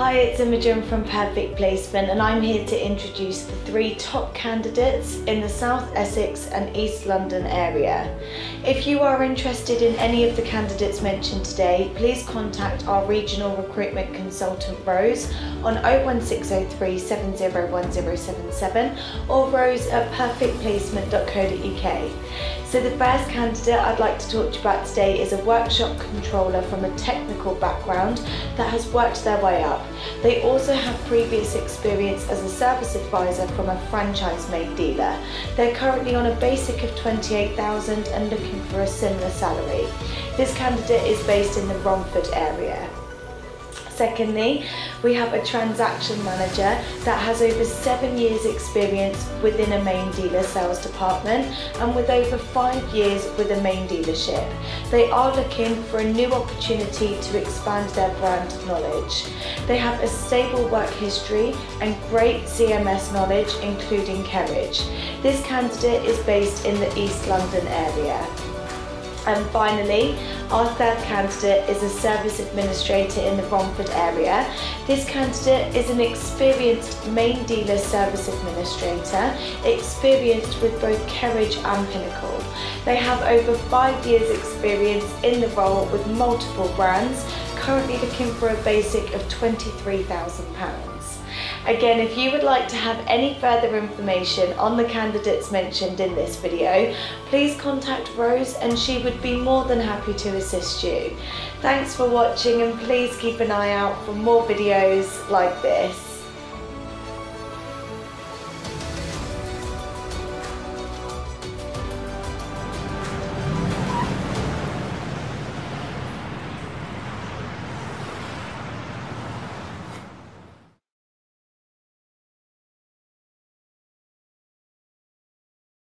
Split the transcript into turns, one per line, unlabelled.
Hi, it's Imogen from Perfect Placement and I'm here to introduce the three top candidates in the South Essex and East London area. If you are interested in any of the candidates mentioned today, please contact our regional recruitment consultant Rose on 01603 701077 or rose at perfectplacement.co.uk. So the first candidate I'd like to talk to you about today is a workshop controller from a technical background that has worked their way up. They also have previous experience as a service advisor from a franchise made dealer. They're currently on a basic of 28,000 and looking for a similar salary. This candidate is based in the Romford area. Secondly, we have a transaction manager that has over seven years experience within a main dealer sales department and with over five years with a main dealership. They are looking for a new opportunity to expand their brand knowledge. They have a stable work history and great CMS knowledge including Kerridge. This candidate is based in the East London area. And finally, our third candidate is a service administrator in the Romford area. This candidate is an experienced main dealer service administrator, experienced with both Kerridge and Pinnacle. They have over five years experience in the role with multiple brands, currently looking for a basic of £23,000. Again, if you would like to have any further information on the candidates mentioned in this video, please contact Rose and she would be more than happy to assist you. Thanks for watching and please keep an eye out for more videos like this.